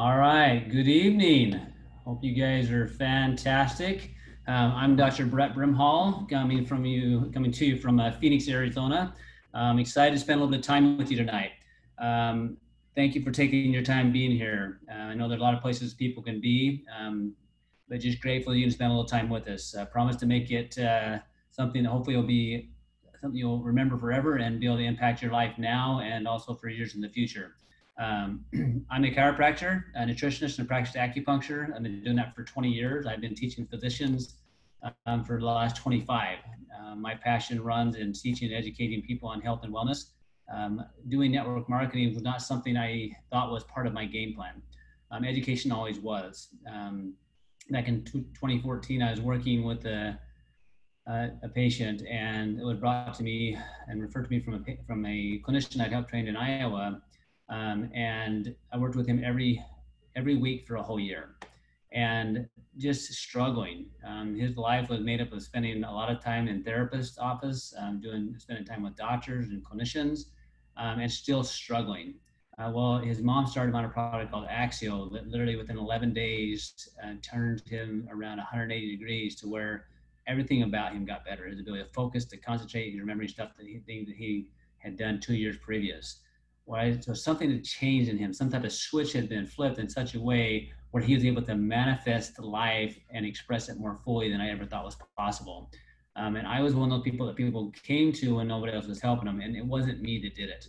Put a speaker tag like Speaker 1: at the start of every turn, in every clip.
Speaker 1: All right, good evening. Hope you guys are fantastic. Um, I'm Dr. Brett Brimhall, coming from you, coming to you from uh, Phoenix, Arizona. I'm excited to spend a little bit of time with you tonight. Um, thank you for taking your time being here. Uh, I know there are a lot of places people can be, um, but just grateful you can spend a little time with us. I promise to make it uh, something that hopefully will be something you'll remember forever and be able to impact your life now and also for years in the future. Um, I'm a chiropractor, a nutritionist, and practice acupuncture. I've been doing that for 20 years. I've been teaching physicians um, for the last 25. Uh, my passion runs in teaching and educating people on health and wellness. Um, doing network marketing was not something I thought was part of my game plan. Um, education always was. Um, back in 2014, I was working with a, a, a, patient, and it was brought to me and referred to me from a from a clinician I'd helped train in Iowa, um, and I worked with him every every week for a whole year, and just struggling. Um, his life was made up of spending a lot of time in therapist office, um, doing spending time with doctors and clinicians, um, and still struggling. Uh, well, his mom started him on a product called Axio that literally within 11 days uh, turned him around 180 degrees to where everything about him got better. His ability to focus, to concentrate, and remembering stuff that he, things that he had done two years previous. Right? So something had changed in him. Some type of switch had been flipped in such a way where he was able to manifest life and express it more fully than I ever thought was possible. Um, and I was one of those people that people came to when nobody else was helping them, and it wasn't me that did it.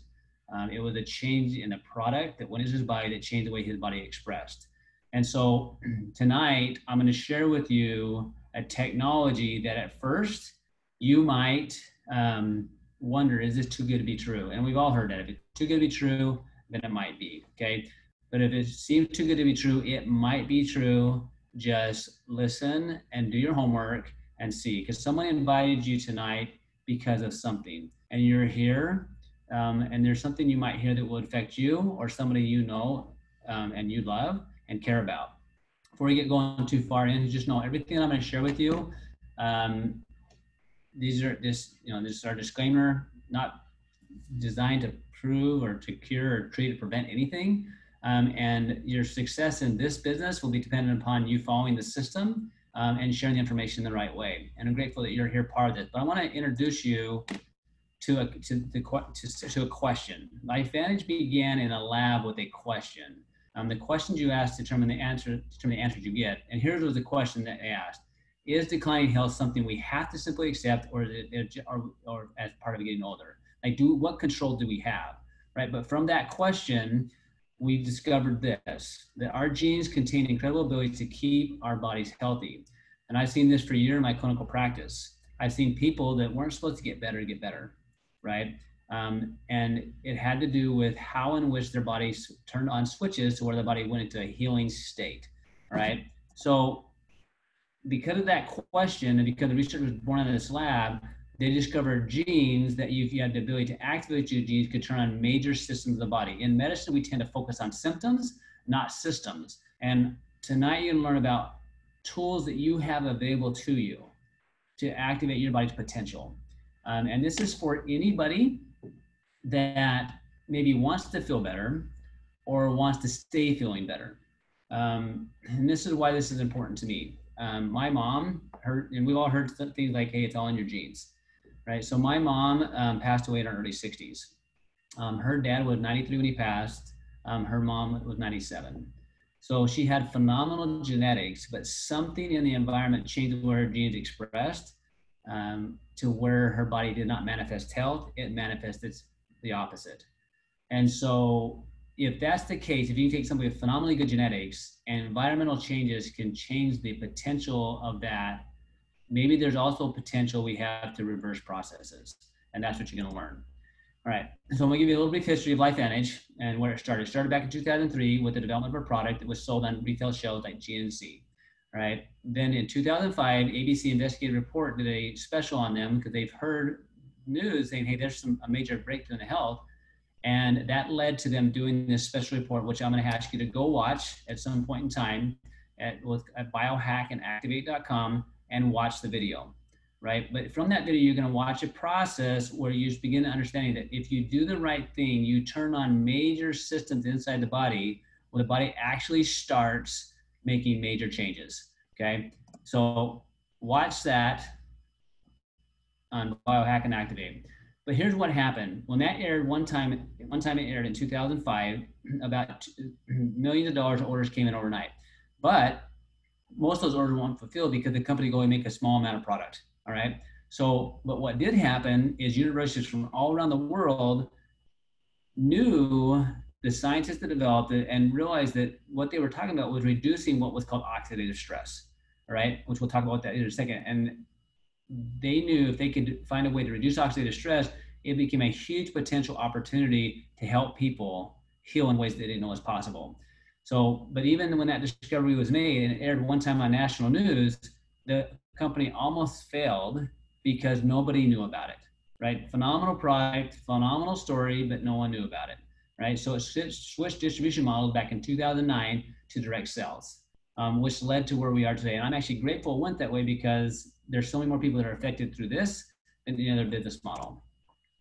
Speaker 1: Um, it was a change in the product that went into his body that changed the way his body expressed. And so tonight, I'm going to share with you a technology that at first you might um, wonder, is this too good to be true? And we've all heard that. If it's too good to be true, then it might be. Okay. But if it seems too good to be true, it might be true. Just listen and do your homework and see. Because someone invited you tonight because of something, and you're here, um, and there's something you might hear that will affect you or somebody you know um, and you love and care about. Before we get going too far in, just know everything I'm going to share with you. Um, these are this, you know, this is our disclaimer, not designed to prove or to cure or treat or prevent anything. Um, and your success in this business will be dependent upon you following the system um, and sharing the information the right way. And I'm grateful that you're here part of this. But I want to introduce you to a to the to, to a question. LifeVantage began in a lab with a question. Um, the questions you ask determine the answer determine the answers you get. And here's was the question that I asked: Is declining health something we have to simply accept, or or, or as part of getting older? Like, do what control do we have? Right. But from that question, we discovered this that our genes contain incredible ability to keep our bodies healthy. And I've seen this for a year in my clinical practice. I've seen people that weren't supposed to get better get better, right? Um, and it had to do with how in which their bodies turned on switches to where the body went into a healing state, right? So, because of that question, and because the research was born out of this lab, they discovered genes that if you had the ability to activate your genes could turn on major systems of the body. In medicine, we tend to focus on symptoms, not systems. And tonight you're gonna learn about tools that you have available to you to activate your body's potential. Um, and this is for anybody that maybe wants to feel better or wants to stay feeling better. Um, and this is why this is important to me. Um, my mom, heard, and we've all heard things like, hey, it's all in your genes right? So my mom um, passed away in her early 60s. Um, her dad was 93 when he passed. Um, her mom was 97. So she had phenomenal genetics, but something in the environment changed where her genes expressed um, to where her body did not manifest health. It manifested the opposite. And so if that's the case, if you take somebody with phenomenally good genetics and environmental changes can change the potential of that maybe there's also potential we have to reverse processes. And that's what you're going to learn. All right. So I'm going to give you a little of history of LifeVantage and where it started. It started back in 2003 with the development of a product that was sold on retail shelves like GNC. Right. Then in 2005, ABC Investigative Report did a special on them because they've heard news saying, hey, there's some a major breakthrough in health. And that led to them doing this special report, which I'm going to ask you to go watch at some point in time at, with, at biohackandactivate.com and watch the video, right? But from that video, you're going to watch a process where you begin to understanding that if you do the right thing, you turn on major systems inside the body where the body actually starts making major changes. Okay, so watch that on Biohack and Activate. But here's what happened when that aired one time. One time it aired in 2005. About millions of dollars of orders came in overnight, but most of those orders weren't fulfilled because the company go and make a small amount of product. All right. So, but what did happen is universities from all around the world knew the scientists that developed it and realized that what they were talking about was reducing what was called oxidative stress, all right, Which we'll talk about that in a second. And they knew if they could find a way to reduce oxidative stress, it became a huge potential opportunity to help people heal in ways they didn't know was possible. So, but even when that discovery was made and it aired one time on national news, the company almost failed because nobody knew about it, right? Phenomenal product, phenomenal story, but no one knew about it, right? So it switched distribution models back in 2009 to direct sales, um, which led to where we are today. And I'm actually grateful it went that way because there's so many more people that are affected through this than any other business model.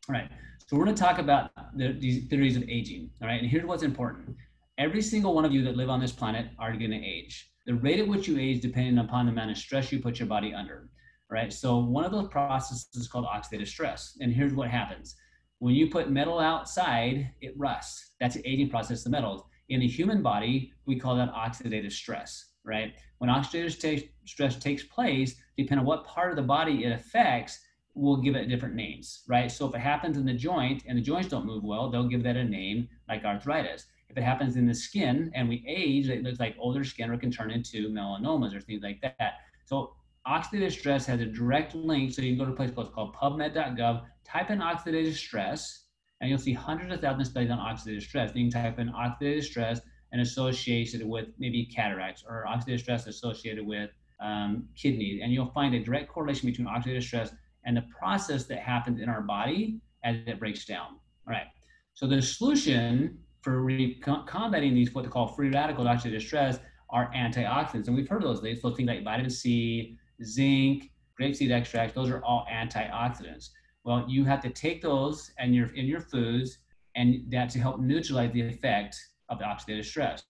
Speaker 1: All right, so we're gonna talk about the, these theories of aging, all right? And here's what's important. Every single one of you that live on this planet are gonna age. The rate at which you age depending upon the amount of stress you put your body under right? So one of those processes is called oxidative stress. And here's what happens. When you put metal outside, it rusts. That's the aging process of metals. In the human body, we call that oxidative stress, right? When oxidative stress takes place, depending on what part of the body it affects, we'll give it different names, right? So if it happens in the joint and the joints don't move well, they'll give that a name like arthritis. If it happens in the skin and we age, it looks like older skin or can turn into melanomas or things like that. So oxidative stress has a direct link. So you can go to a place called pubmed.gov, type in oxidative stress, and you'll see hundreds of thousands of studies on oxidative stress. You can type in oxidative stress and associated with maybe cataracts or oxidative stress associated with um, kidneys. And you'll find a direct correlation between oxidative stress and the process that happens in our body as it breaks down. All right. So the solution for re- combating these, what they call free radicals, oxidative stress, are antioxidants. And we've heard of those. Those things like vitamin C, zinc, grapeseed extract, those are all antioxidants. Well, you have to take those and you're in your foods and that to help neutralize the effect of the oxidative stress.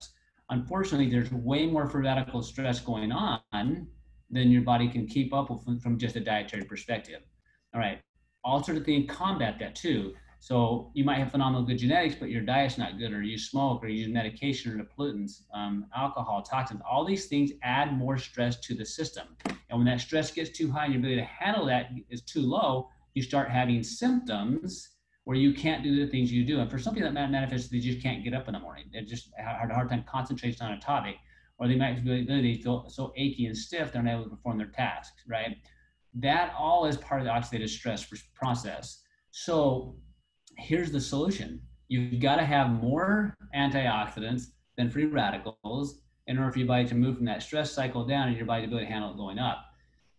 Speaker 1: Unfortunately, there's way more free radical stress going on than your body can keep up with from just a dietary perspective. All right. Alternatively, combat that too. So you might have phenomenal good genetics, but your diet's not good, or you smoke, or you use medication, or the pollutants, um, alcohol, toxins. All these things add more stress to the system. And when that stress gets too high and your ability to handle that is too low, you start having symptoms where you can't do the things you do. And for some people that manifests, they just can't get up in the morning. They just have a hard time concentrating on a topic, or they might feel, they feel so achy and stiff they're unable to perform their tasks, right? That all is part of the oxidative stress process. So here's the solution. You've got to have more antioxidants than free radicals in order for your body to move from that stress cycle down and your body to be able to handle it going up.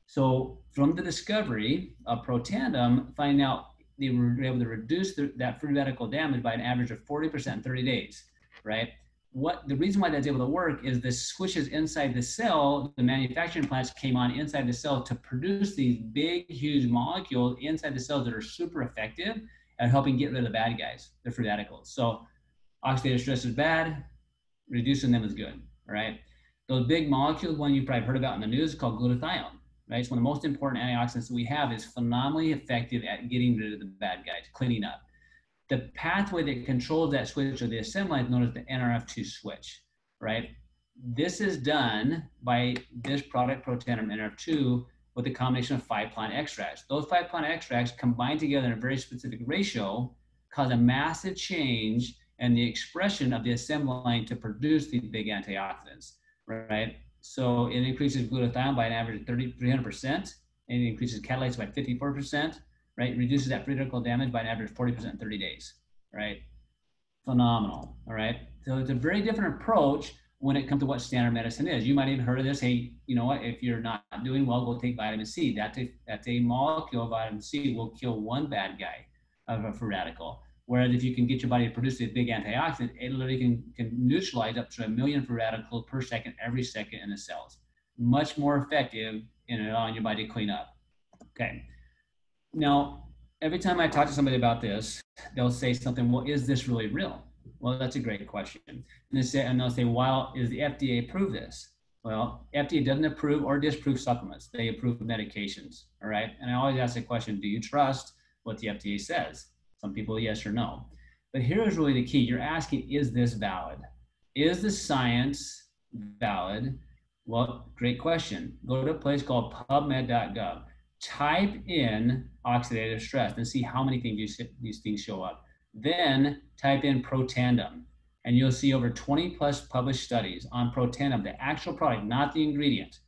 Speaker 1: So from the discovery of Protandim, finding out they were able to reduce the, that free radical damage by an average of 40% in 30 days, right? What the reason why that's able to work is the switches inside the cell, the manufacturing plants came on inside the cell to produce these big, huge molecules inside the cells that are super effective at helping get rid of the bad guys, the free radicals. So oxidative stress is bad, reducing them is good, right? Those big molecules, one you've probably heard about in the news, called glutathione, right? It's one of the most important antioxidants that we have is phenomenally effective at getting rid of the bad guys, cleaning up. The pathway that controls that switch or the assembly is known as the NRF2 switch, right? This is done by this product, Protandim NRF2, with a combination of five plant extracts. Those five plant extracts combined together in a very specific ratio cause a massive change in the expression of the assembly line to produce these big antioxidants, right? So it increases glutathione by an average of 30, 300%, and it increases catalase by 54%, right? Reduces that free radical damage by an average of 40% in 30 days, right? Phenomenal, all right? So it's a very different approach when it comes to what standard medicine is. You might even heard of this. Hey, you know what? If you're not doing well, go take vitamin C. That's a, that's a molecule of vitamin C will kill one bad guy of a free radical. Whereas if you can get your body to produce a big antioxidant, it literally can, can neutralize up to a million free radicals per second every second in the cells. Much more effective in allowing your body to clean up. Okay. Now, every time I talk to somebody about this, they'll say something, well, is this really real? Well, that's a great question. And, they say, and they'll say, well, is the FDA approve this? Well, FDA doesn't approve or disapprove supplements. They approve medications. All right. And I always ask the question, do you trust what the FDA says? Some people, yes or no. But here's really the key. You're asking, is this valid? Is the science valid? Well, great question. Go to a place called pubmed.gov. Type in oxidative stress and see how many things these things show up. Then type in Protandim and you'll see over 20 plus published studies on Protandim, the actual product, not the ingredient,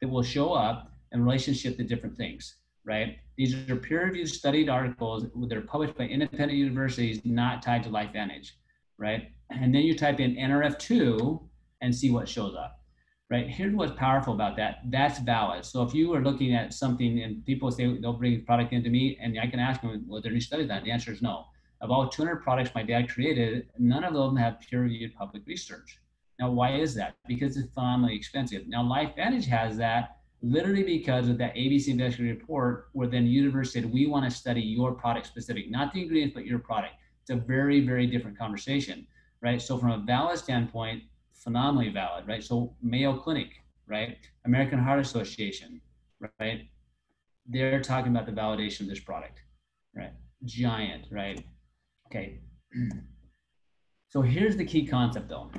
Speaker 1: that will show up in relationship to different things, right? These are peer-reviewed studied articles that are published by independent universities, not tied to LifeVantage, right? And then you type in NRF2 and see what shows up, right? Here's what's powerful about that. That's valid. So if you are looking at something and people say they'll bring product into me and I can ask them, well, there any studies on it? The answer is no of all 200 products my dad created, none of them have peer-reviewed public research. Now, why is that? Because it's phenomenally expensive. Now, LifeVantage has that literally because of that ABC investigative report where then the university said, we want to study your product specific, not the ingredients, but your product. It's a very, very different conversation, right? So from a valid standpoint, phenomenally valid, right? So Mayo Clinic, right? American Heart Association, right? They're talking about the validation of this product, right? Giant, right? Okay. So here's the key concept though.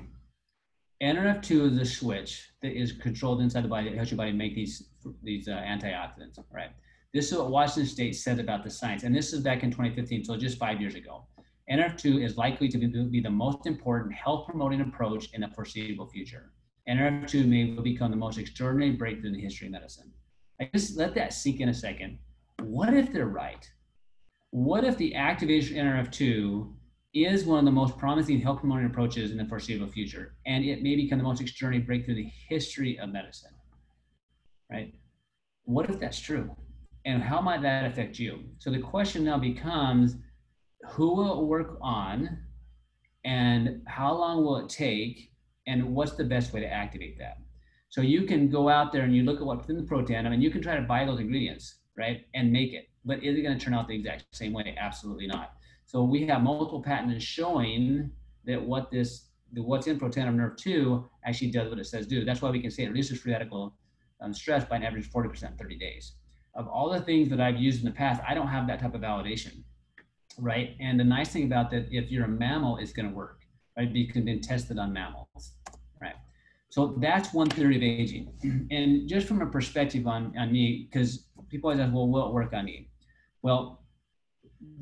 Speaker 1: NRF2 is a switch that is controlled inside the body that helps your body make these, these uh, antioxidants, right? This is what Washington State said about the science. And this is back in 2015, so just five years ago. NRF2 is likely to be, be the most important health promoting approach in the foreseeable future. NRF2 may become the most extraordinary breakthrough in the history of medicine. I just let that sink in a second. What if they're right? what if the activation of NRF2 is one of the most promising health promoting approaches in the foreseeable future, and it may become the most extraordinary breakthrough in the history of medicine, right? What if that's true? And how might that affect you? So the question now becomes, who will it work on, and how long will it take, and what's the best way to activate that? So you can go out there and you look at what's in the Protandim, and you can try to buy those ingredients, right, and make it but is it going to turn out the exact same way? Absolutely not. So we have multiple patents showing that what this, the, what's in Protandim NRF2 actually does what it says do. That's why we can say it reduces free radical um, stress by an average 40% 30 days. Of all the things that I've used in the past, I don't have that type of validation, right? And the nice thing about that, if you're a mammal, it's going to work, right? Because it's been tested on mammals, right? So that's one theory of aging. And just from a perspective on, on me, because people always ask, well, will it work on me? Well,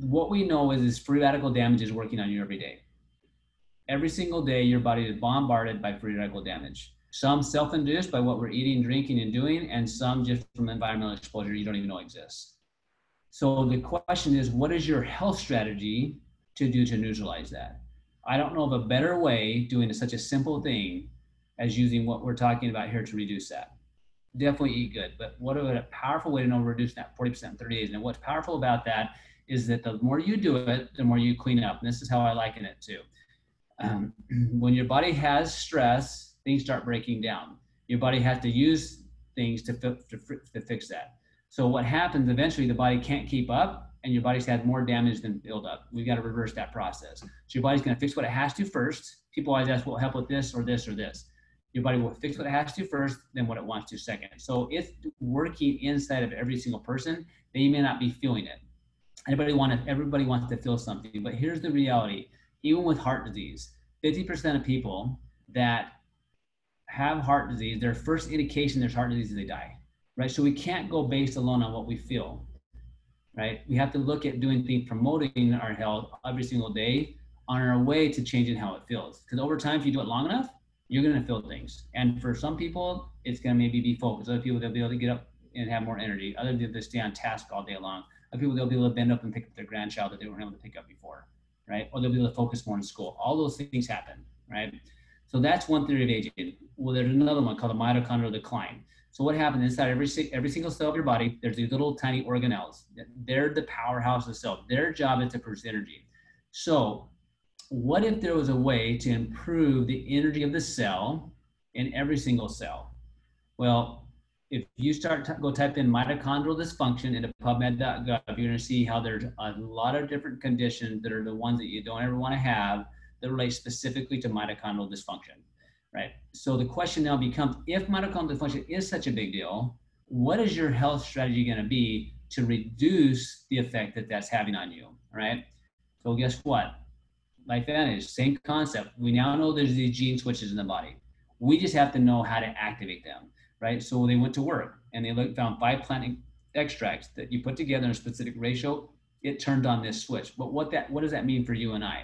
Speaker 1: what we know is this free radical damage is working on you every day. Every single day, your body is bombarded by free radical damage. Some self-induced by what we're eating, drinking, and doing, and some just from environmental exposure you don't even know exists. So the question is, what is your health strategy to do to neutralize that? I don't know of a better way doing such a simple thing as using what we're talking about here to reduce that definitely eat good. But what a powerful way to know reduce that 40% in 30 days. And what's powerful about that is that the more you do it, the more you clean up. And this is how I liken it too. Um, when your body has stress, things start breaking down. Your body has to use things to, fi- to, to fix that. So what happens eventually, the body can't keep up and your body's had more damage than build up. We've got to reverse that process. So your body's going to fix what it has to first. People always ask, well, help with this or this or this your body will fix what it has to first, then what it wants to second. So it's working inside of every single person. They may not be feeling it. Everybody want to, everybody wants to feel something, but here's the reality. Even with heart disease, 50% of people that have heart disease, their first indication there's heart disease is they die, right? So we can't go based alone on what we feel, right? We have to look at doing things promoting our health every single day on our way to changing how it feels. Because over time, if you do it long enough, you're going to feel things. And for some people, it's going to maybe be focused. Other people, they'll be able to get up and have more energy. Other people, they stay on task all day long. Other people, they'll be able to bend up and pick up their grandchild that they weren't able to pick up before, right? Or they'll be able to focus more in school. All those things happen, right? So that's one theory of aging. Well, there's another one called the mitochondrial decline. So what happens inside every every single cell of your body? There's these little tiny organelles. They're the powerhouse of the cell. Their job is to produce energy. So what if there was a way to improve the energy of the cell in every single cell? Well, if you start to go type in mitochondrial dysfunction into PubMed.gov, you're going to see how there's a lot of different conditions that are the ones that you don't ever want to have that relate specifically to mitochondrial dysfunction, right? So the question now becomes, if mitochondrial dysfunction is such a big deal, what is your health strategy going to be to reduce the effect that that's having on you, right? So guess what? LifeVantage, same concept. We now know there's these gene switches in the body. We just have to know how to activate them, right? So they went to work and they looked, found five plant extracts that you put together in a specific ratio. It turned on this switch. But what that what does that mean for you and I?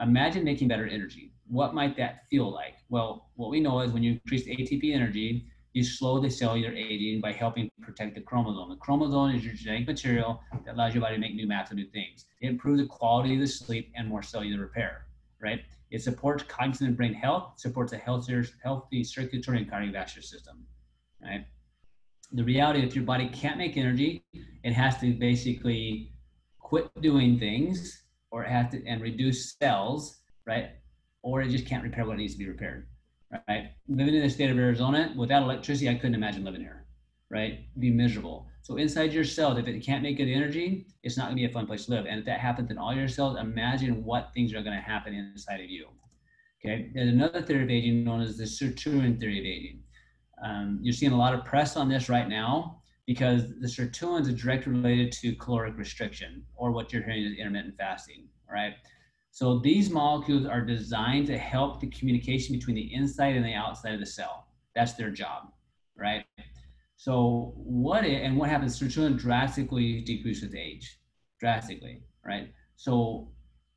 Speaker 1: Imagine making better energy. What might that feel like? Well, what we know is when you increase ATP energy, you slow the cellular aging by helping protect the chromosome. The chromosome is your genetic material that allows your body to make new maps and new things. It improves the quality of the sleep and more cellular repair, right? It supports cognitive brain health, supports a healthier, healthy circulatory and cardiovascular system, right? The reality if your body can't make energy, it has to basically quit doing things or it has to and reduce cells, right? Or it just can't repair what needs to be repaired right? Living in the state of Arizona without electricity, I couldn't imagine living here, right? Be miserable. So inside your cells, if it can't make good energy, it's not gonna be a fun place to live. And if that happens in all your cells, imagine what things are gonna happen inside of you. Okay, there's another theory of aging known as the sirtuin theory of aging. Um, you're seeing a lot of press on this right now because the sirtuins are directly related to caloric restriction or what you're hearing is intermittent fasting, right? So these molecules are designed to help the communication between the inside and the outside of the cell. That's their job, right? So what it, and what happens? Sirtuin drastically decreases with age, drastically, right? So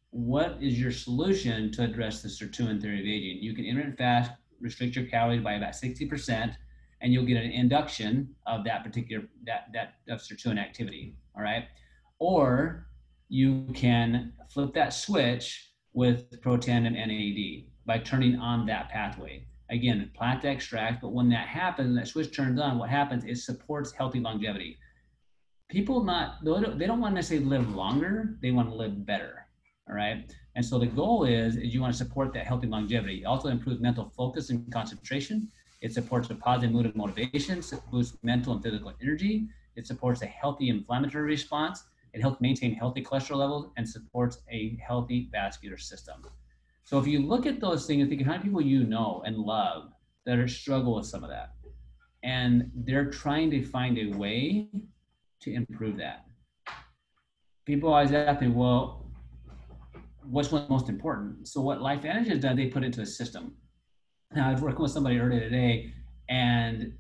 Speaker 1: what is your solution to address the sirtuin theory of aging? You can intermittent fast, restrict your calories by about 60%, and you'll get an induction of that particular, that, that of sirtuin activity, all right? Or you can flip that switch with Protandim NAD by turning on that pathway. Again, plant extract, but when that happens, that switch turns on, what happens? It supports healthy longevity. People not, they don't want to necessarily live longer, they want to live better, all right? And so the goal is, is you want to support that healthy longevity. It also improves mental focus and concentration. It supports a positive mood and motivation, it boosts mental and physical energy. It supports a healthy inflammatory response it helps maintain healthy cholesterol levels and supports a healthy vascular system. So if you look at those things, think of how many people you know and love that are struggle with some of that. And they're trying to find a way to improve that. People always ask me, well, what's most important? So what LifeVantage has done, they put into a system. Now I was working with somebody earlier today and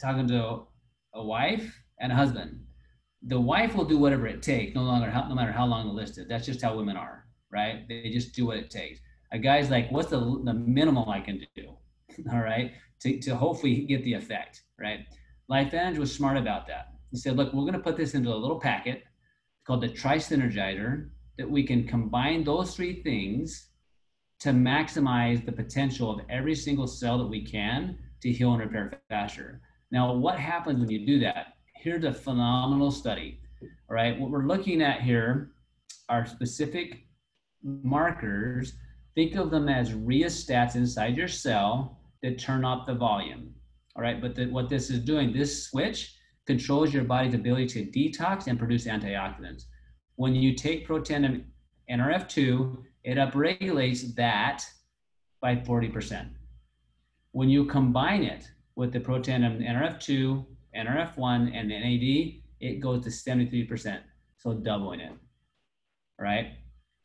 Speaker 1: talking to a wife and a husband the wife will do whatever it takes, no longer no matter how long the list is. That's just how women are, right? They just do what it takes. A guy's like, what's the the minimum I can do, all right, to to hopefully get the effect, right? LifeVantage was smart about that. He said, look, we're going to put this into a little packet called the Tri-Synergizer that we can combine those three things to maximize the potential of every single cell that we can to heal and repair faster. Now, what happens when you do that? here's a phenomenal study. All right, what we're looking at here are specific markers. Think of them as rheostats inside your cell that turn off the volume. All right, but the, what this is doing, this switch controls your body's ability to detox and produce antioxidants. When you take Protandim NRF2, it upregulates that by 40%. When you combine it with the Protandim NRF2 NRF1 and NAD, it goes to 73%, so doubling it, right?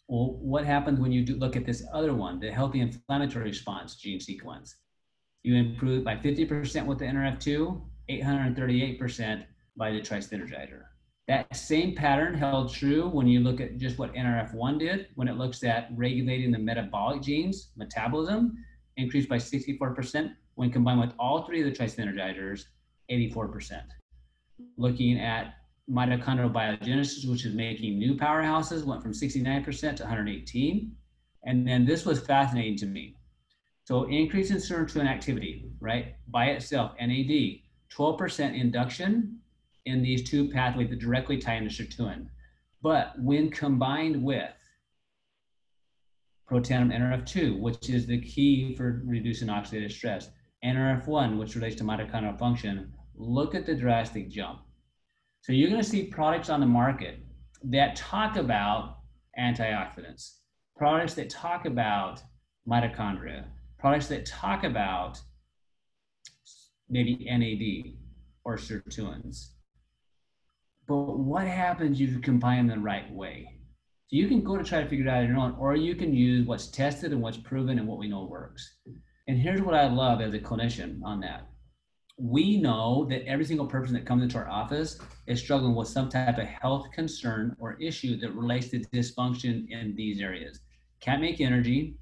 Speaker 1: Well, what happens when you do look at this other one, the healthy inflammatory response gene sequence? You improve by 50% with the NRF2, 838% by the tri-synergizer. That same pattern held true when you look at just what NRF1 did, when it looks at regulating the metabolic genes, metabolism, increased by 64% when combined with all three of the tri-synergizers 84%. Looking at mitochondrial biogenesis, which is making new powerhouses, went from 69% to 118. And then this was fascinating to me. So increase in sirtuin activity, right, by itself, NAD, 12% induction in these two pathways that directly tie into sirtuin. But when combined with Protandim NRF2, which is the key for reducing oxidative stress, NRF1, which relates to mitochondrial function, look at the drastic jump. So you're going to see products on the market that talk about antioxidants. products that talk about mitochondria, products that talk about maybe NAD or sirtuins. But what happens if you combine them the right way? So you can go to try to figure it out on your own, or you can use what's tested and what's proven and what we know works. And here's what I love as a clinician on that. We know that every single person that comes into our office is struggling with some type of health concern or issue that relates to dysfunction in these areas. Can't make energy,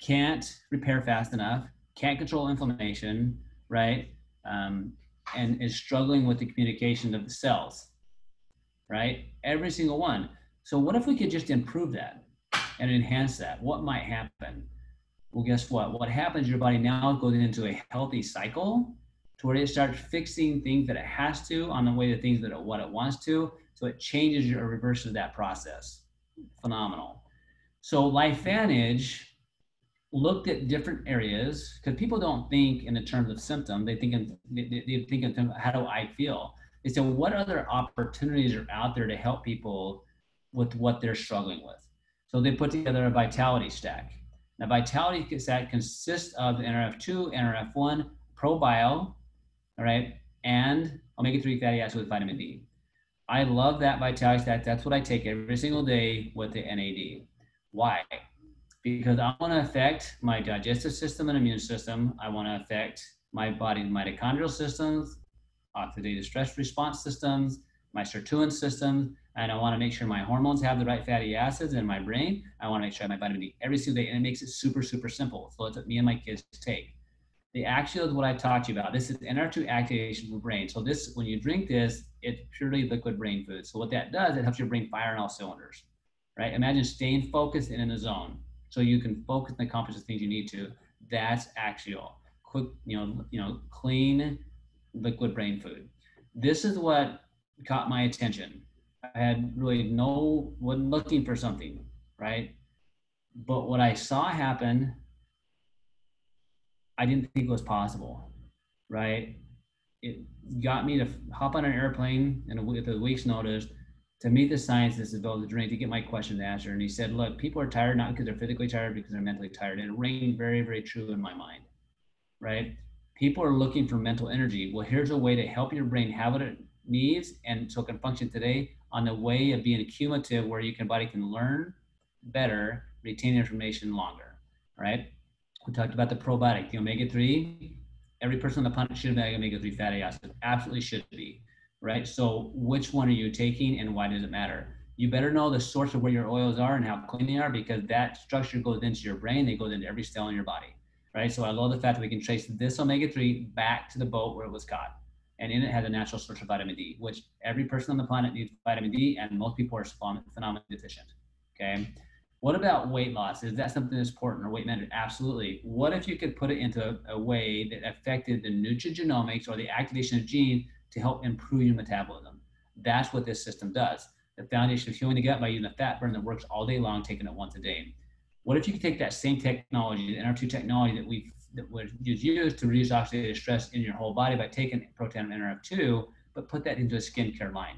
Speaker 1: can't repair fast enough, can't control inflammation, right? Um, and is struggling with the communication of the cells, right? Every single one. So, what if we could just improve that and enhance that? What might happen? Well, guess what? What happens, your body now goes into a healthy cycle to where it starts fixing things that it has to on the way to things that it, what it wants to. So it changes or reverses that process. Phenomenal. So LifeVantage looked at different areas because people don't think in the terms of symptom. They think in, they, they think in terms of how do I feel? They said, what other opportunities are out there to help people with what they're struggling with? So they put together a vitality stack. Now, vitality stack consists of NRF2, NRF1, ProBio, all right, and omega-3 fatty acids with vitamin D. I love that vitality stack. That's what I take every single day with the NAD. Why? Because I want to affect my digestive system and immune system. I want to affect my body's mitochondrial systems, Uh, oxidative stress response systems, my sirtuin systems, and I want to make sure my hormones have the right fatty acids in my brain. I want to make sure I have my vitamin D every single day, and it makes it super, super simple. So it's what me and my kids take. The Axio is what I talked to you about. This is NR2 activation for the brain. So this, when you drink this, it's purely liquid brain food. So what that does, it helps your brain fire on all cylinders, right? Imagine staying focused and in a zone, so you can focus and accomplish the things you need to. That's Axio. Quick, you know, you know, clean liquid brain food. This is what caught my attention I had really no, wasn't looking for something, right? But what I saw happen, I didn't think was possible, right? It got me to hop on an airplane and with a week's notice to meet the scientists about the drink to get my questions answered. And he said, look, people are tired not because they're physically tired, because they're mentally tired. And it rang very, very true in my mind, right? People are looking for mental energy. Well, here's a way to help your brain have what it needs and so it can function today on the way of being cumulative where your body can learn better, retain information longer. Right? We talked about the probiotic, the omega-3. Every person on the planet should have omega-3 fatty acids. Absolutely should be. Right? So which one are you taking and why does it matter? You better know the source of where your oils are and how clean they are because that structure goes into your brain, they goes into every cell in your body. Right? So I love the fact that we can trace this omega-3 back to the boat where it was caught and in it has a natural source of vitamin D, which every person on the planet needs vitamin D, and most people are phenomenally deficient. Okay. What about weight loss? Is that something that's important or weight management? Absolutely. What if you could put it into a, way that affected the nutrigenomics or the activation of genes to help improve your metabolism? That's what this system does. The foundation of healing the gut by using a fat burn that works all day long, taking it once a day. What if you could take that same technology, the NR2 technology that we've that was used to reduce oxidative stress in your whole body by taking proton NRF2, but put that into a skincare line.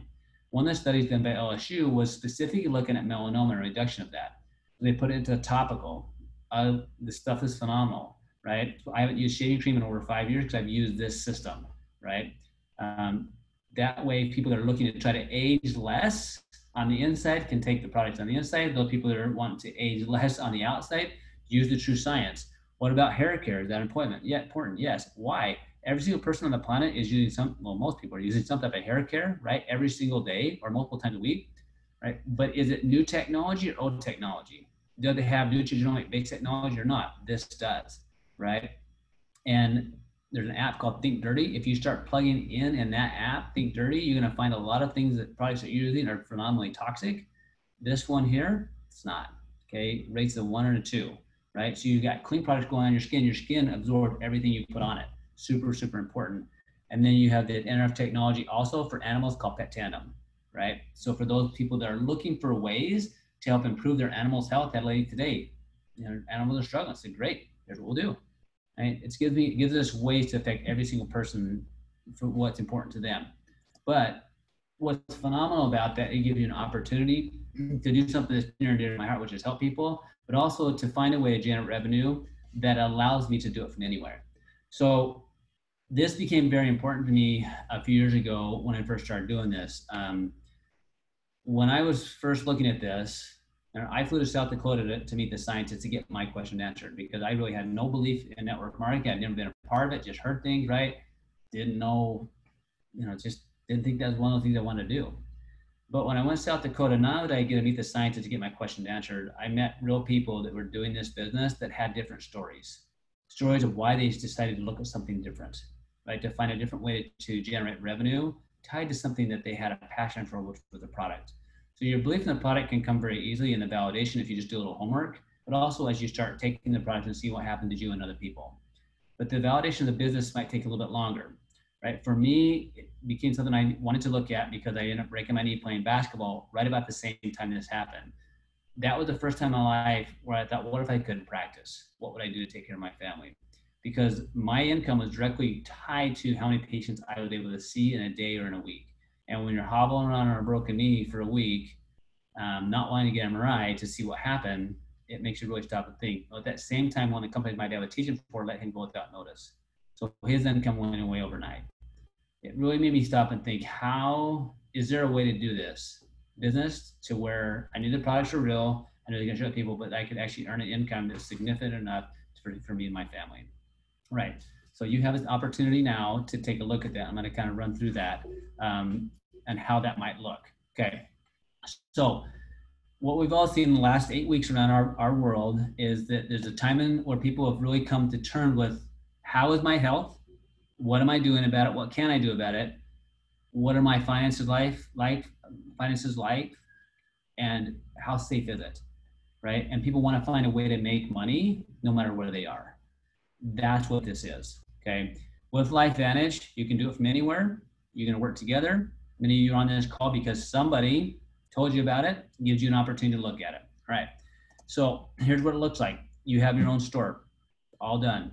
Speaker 1: One of the studies done by LSU was specifically looking at melanoma and reduction of that. They put it into a topical. Uh, the stuff is phenomenal, right? I haven't used shaving cream in over five years because I've used this system, right? Um, that way, people that are looking to try to age less on the inside can take the products on the inside. Those people that wanting to age less on the outside use the TrueScience. What about hair care? Is that important? Yeah, important. Yes. Why? Every single person on the planet is using some. Well, most people are using some type of hair care, right? Every single day or multiple times a week, right? But is it new technology or old technology? Do they have new nutrigenomic based technology or not? This does, right? And there's an app called Think Dirty. If you start plugging in in that app, Think Dirty, you're to find a lot of things that products that you're using are phenomenally toxic. This one here, it's not. Okay, rates of one or a two right? So you got clean products going on your skin. Your skin absorbs everything you put on it. Super, super important. And then you have the NRF technology also for animals called Petandim, right? So for those people that are looking for ways to help improve their animals' health, that lady today, you know, animals are struggling. Said, great, here's what we'll do. Right? It gives me it gives us ways to affect every single person for what's important to them. But what's phenomenal about that, it gives you an opportunity to do something that's near and dear to my heart, which is help people, but also to find a way to generate revenue that allows me to do it from anywhere. So this became very important to me a few years ago when I first started doing this. Um, when I was first looking at this, I flew to South Dakota to, to, meet the scientists to get my question answered because I really had no belief in network marketing. I'd never been a part of it, just heard things, right? Didn't know, you know, just didn't think that was one of the things I wanted to do. But when I went to South Dakota, now that I get to meet the scientists to get my questions answered, I met real people that were doing this business that had different stories, stories of why they decided to look at something different, right? To find a different way to generate revenue tied to something that they had a passion for, which was the product. So your belief in the product can come very easily in the validation if you just do a little homework, but also as you start taking the product and see what happened to you and other people. But the validation of the business might take a little bit longer, right? For me, it became something I wanted to look at because I ended up breaking my knee playing basketball right about the same time this happened. That was the first time in my life where I thought, what if I couldn't practice? What would I do to take care of my family? Because my income was directly tied to how many patients I was able to see in a day or in a week. And when you're hobbling around on a broken knee for a week, um, not wanting to get MRI to see what happened, it makes you really stop and think. At that same time, of the companies might have a teaching for let him go without notice. So his income went away overnight. It really made me stop and think, how is there a way to do this business to where I knew the products were real, I knew they can show people, but I could actually earn an income that's significant enough for, for me and my family. Right. So you have an opportunity now to take a look at that. I'm going to kind of run through that um, and how that might look. Okay. So what we've all seen in the last eight weeks around our, our world is that there's a time in where people have really come to terms with how is my health? What am I doing about it? What can I do about it? What are my finances life like finances like? And how safe is it? Right? And people want to find a way to make money no matter where they are. That's what this is. Okay. With LifeVantage, you can do it from anywhere. You're going to work together. Many of you are on this call because somebody told you about it, gives you an opportunity to look at it. All right. So here's what it looks like. You have your own store, all done.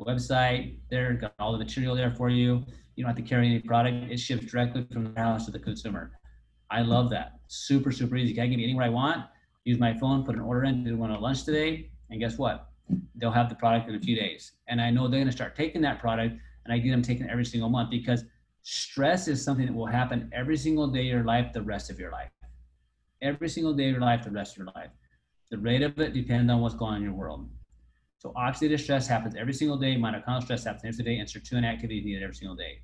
Speaker 1: Website there, got all the material there for you. You don't have to carry any product. It ships directly from the house to the consumer. I love that. Super, super easy. Can I get me anywhere I want? Use my phone, put an order in, do one at lunch today, and guess what? They'll have the product in a few days. And I know they're going to start taking that product, and I get them taken every single month because stress is something that will happen every single day of your life, the rest of your life every single day of your life, the rest of your life. The rate of it depends on what's going on in your world. So oxidative stress happens every single day, mitochondrial stress happens every day, and sirtuin activity is needed every single day.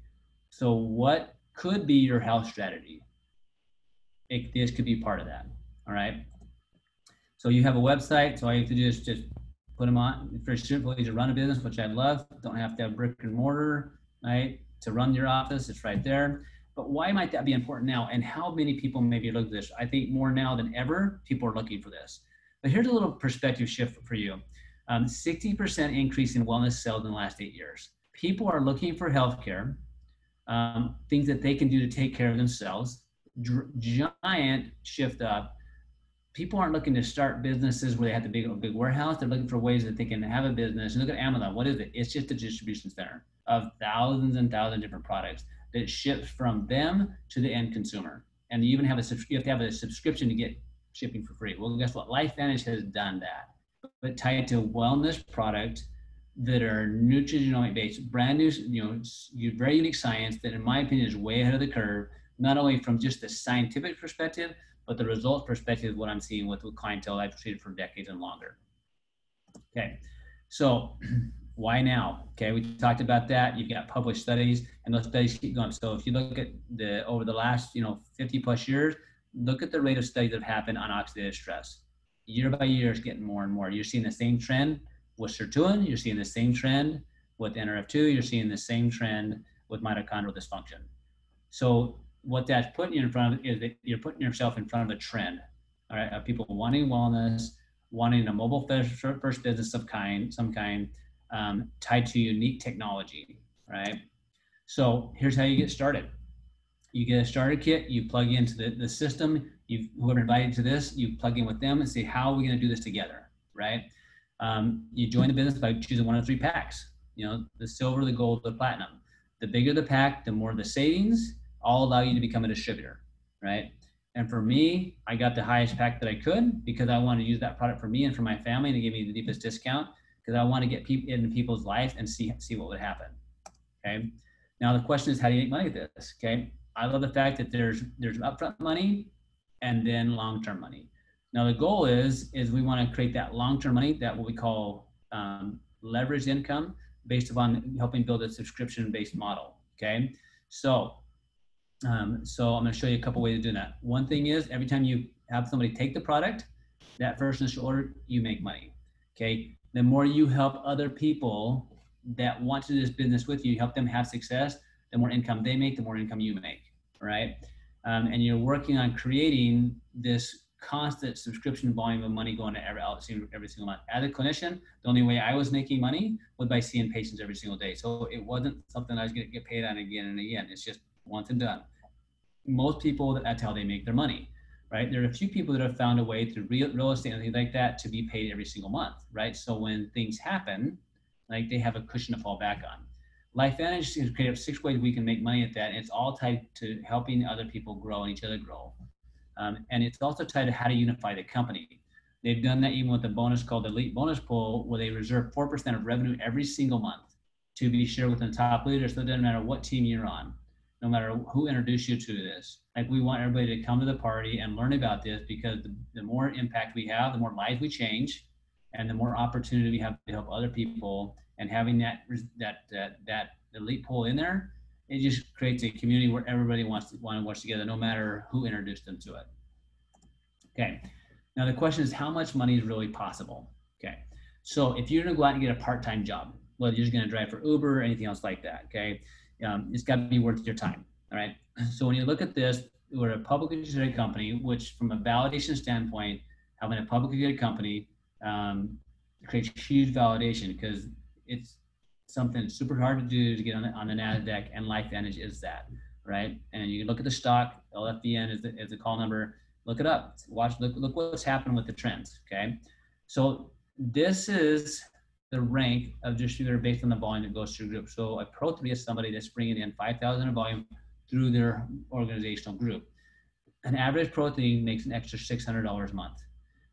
Speaker 1: So what could be your health strategy? It, this could be part of that. All right. So you have a website. So all you have to do is just put them on. For simple to run a business, which I love. Don't have to have brick and mortar, right? To run your office, it's right there. But why might that be important now? And how many people maybe look at this? I think more now than ever, people are looking for this. But here's a little perspective shift for you. Um, 60% increase in wellness sales in the last eight years. People are looking for healthcare, um, things that they can do to take care of themselves. Dr- giant shift up. People aren't looking to start businesses where they have to big big warehouse. They're looking for ways that they can have a business. And look at Amazon. What is it? It's just a distribution center of thousands and thousands of different products that ships from them to the end consumer. And you even have a you have to have a subscription to get shipping for free. Well, guess what? LifeVantage has done that, but tied to wellness products that are nutrigenomic based, brand new, you know, very unique science that, in my opinion, is way ahead of the curve. Not only from just the scientific perspective, but the results perspective. What I'm seeing with, with clientele I've treated for decades and longer. Okay, so why now? Okay, we talked about that. You've got published studies, and those studies keep going. So if you look at the over the last you know 50 plus years, look at the rate of studies that have happened on oxidative stress. Year by year, it's getting more and more. You're seeing the same trend with sirtuin. You're seeing the same trend with NRF2. You're seeing the same trend with mitochondrial dysfunction. So what that's putting you in front of is that you're putting yourself in front of a trend. All right, of people wanting wellness, wanting a mobile first, first business of kind, some kind, um, tied to unique technology, right? So here's how you get started. You get a starter kit, you plug into the, the system, you whoever invited to this, you plug in with them and say, how are we gonna do this together, right? Um, you join the business by choosing one of three packs, you know, the silver, the gold, the platinum. The bigger the pack, the more the savings, all allow you to become a distributor, right? And for me, I got the highest pack that I could because I wanted to use that product for me and for my family to give me the deepest discount because I want to get people into people's lives and see see what would happen. Okay. Now the question is, how do you make money with this? Okay. I love the fact that there's there's upfront money and then long-term money. Now the goal is is we want to create that long-term money that what we call um, leveraged income based upon helping build a subscription-based model. Okay. So um, so I'm going to show you a couple ways of doing that. One thing is every time you have somebody take the product, that first initial order, you make money. Okay. The more you help other people that want to do this business with you, help them have success, the more income they make, the more income you make. Right. Um, and you're working on creating this constant subscription volume of money going to every every single month. As a clinician, the only way I was making money was by seeing patients every single day. So it wasn't something I was going to get paid on again and again. It's just once and done most people that's how they make their money right? There are a few people that have found a way through real, real estate and things like that to be paid every single month right? So when things happen like they have a cushion to fall back on. Life LifeVantage has created six ways we can make money at that and it's all tied to helping other people grow and each other grow. Um, and it's also tied to how to unify the company. They've done that even with a bonus called the elite bonus pool where they reserve 4% of revenue every single month to be shared with the top leaders. So it doesn't matter what team you're on no matter who introduced you to this. Like we want everybody to come to the party and learn about this because the, the more impact we have, the more lives we change, and the more opportunity we have to help other people. And having that that that that elite pool in there, it just creates a community where everybody wants to want to work together, no matter who introduced them to it. Okay. Now the question is, how much money is really possible? Okay. So if you're going to go out and get a part-time job, whether you're just going to drive for Uber or anything else like that, okay, um, it's got to be worth your time. All right. So when you look at this, we're a publicly traded company, which from a validation standpoint, having a publicly traded company um, creates huge validation because it's something super hard to do to get on the, on the NASDAQ and life LifeVantage is that, right? And you look at the stock, LFVN is the, is the call number, look it up, watch, look, look what's happening with the trends, okay? So this is the rank of distributor based on the volume that goes through group. So a Pro 3 is somebody that's bringing in 5,000 in volume through their organizational group. An average Pro 3 makes an extra $600 a month.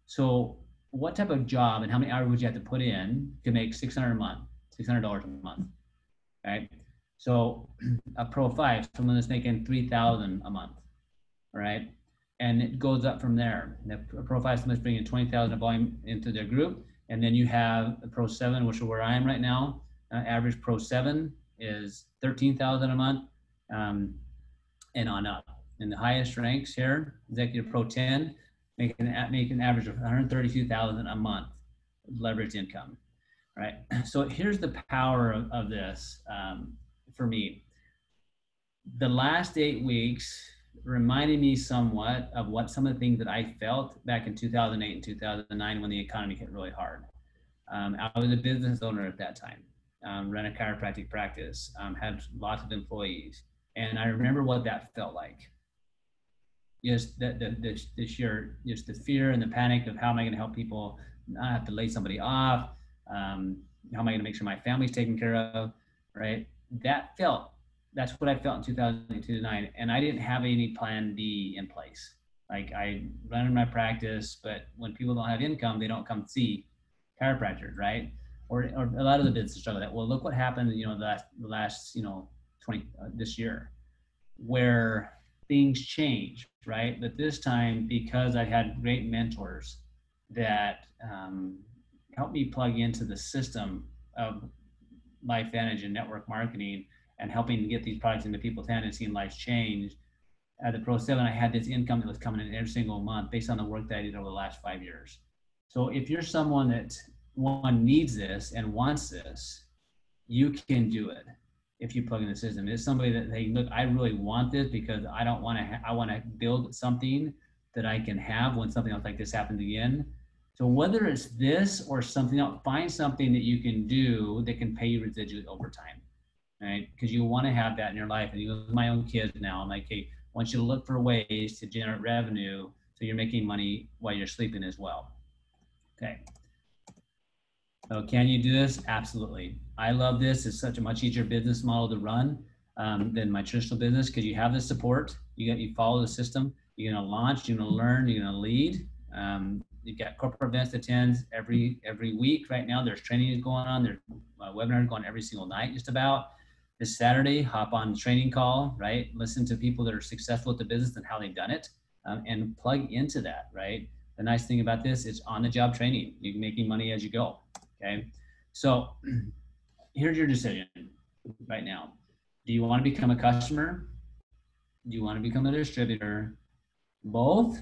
Speaker 1: So what type of job and how many hours would you have to put in to make 600 a month, $600 a month, right? So a Pro 5, someone that's making 3,000 a month, right? And it goes up from there. The Pro 5, someone's bringing 20,000 of volume into their group and then you have the Pro 7, which is where I am right now. Uh, average Pro 7 is 13,000 a month um, and on up. In the highest ranks here, Executive Pro 10, making, making an average of 132,000 a month leverage income, right? So here's the power of, of this um, for me. The last eight weeks, reminded me somewhat of what some of the things that I felt back in 2008 and 2009 when the economy hit really hard. Um, I was a business owner at that time, um, ran a chiropractic practice, um, had lots of employees, and I remember what that felt like. Just the, the, the, the sheer, just the fear and the panic of how am I going to help people not have to lay somebody off? Um, how am I going to make sure my family's taken care of? Right? That felt that's what I felt in 2009, and I didn't have any plan B in place. Like I run in my practice, but when people don't have income, they don't come see chiropractors, right? Or, or a lot of the businesses struggle that. Well, look what happened, you know, the last, the last you know, 20 uh, this year, where things changed, right? But this time, because I had great mentors that um, helped me plug into the system of LifeVantage and network marketing and helping get these products into people's hands and seeing lives change. At the Pro 7, I had this income that was coming in every single month based on the work that I did over the last five years. So if you're someone that one needs this and wants this, you can do it if you plug in the system. It's somebody that hey, look, I really want this because I don't want to. Ha- I want to build something that I can have when something else like this happens again. So whether it's this or something else, find something that you can do that can pay you residually over time right? Because you want to have that in your life. And you with my own kids now, I'm like, hey, I want you to look for ways to generate revenue so you're making money while you're sleeping as well. Okay. So can you do this? Absolutely. I love this. It's such a much easier business model to run. um, than my traditional business because you have the support. You get you follow the system. You're gonna launch. You're gonna learn. You're gonna lead. Um, you've got corporate events to attend every every week. Right now, there's trainings going on. There's uh, webinars going every single night, just about. This Saturday, hop on the training call. Right, listen to people that are successful at the business and how they've done it, um, and plug into that. Right. The nice thing about this is on the job training. You're making money as you go. Okay. So here's your decision right now. Do you want to become a customer? Do you want to become a distributor? Both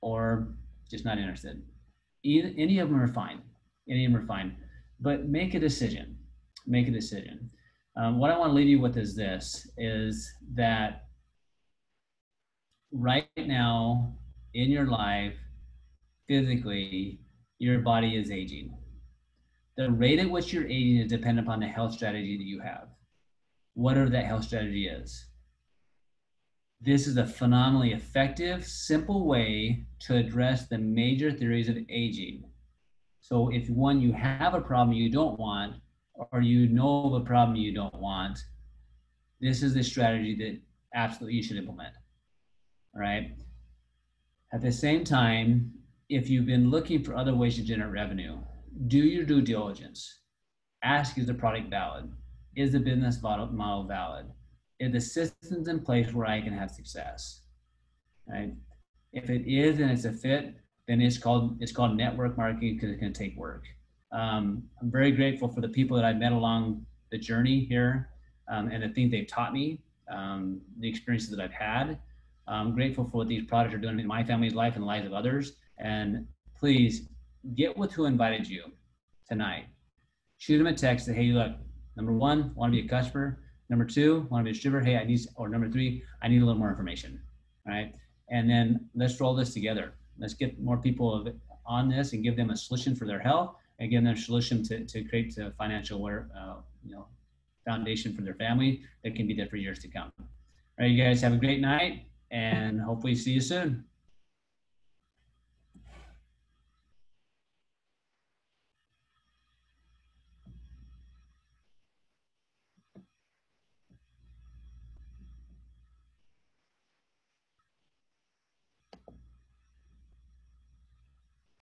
Speaker 1: or just not interested? Either, any of them are fine. Any of them are fine. But make a decision. Make a decision. Um, what I want to leave you with is this is that right now in your life, physically, your body is aging. The rate at which you're aging is dependent upon the health strategy that you have, whatever that health strategy is. This is a phenomenally effective, simple way to address the major theories of aging. So, if one, you have a problem you don't want, or you know of a problem you don't want, this is the strategy that absolutely you should implement. Right. At the same time, if you've been looking for other ways to generate revenue, do your due diligence. Ask is the product valid? Is the business model valid? Is the systems in place where I can have success? Right? If it is and it's a fit, then it's called it's called network marketing because it's going to take work. Um, I'm very grateful for the people that I've met along the journey here um, and the things they've taught me, um, the experiences that I've had. I'm grateful for what these products are doing in my family's life and the lives of others. And please get with who invited you tonight. Shoot them a text. Say, hey, look, number one, want to be a customer. Number two, want to be a distributor. Hey, I need, or number three, I need a little more information. All right. And then let's roll this together. Let's get more people on this and give them a solution for their health give them solution to, to create a financial uh, you know, foundation for their family that can be there for years to come. All right, you guys have a great night and hopefully see you soon.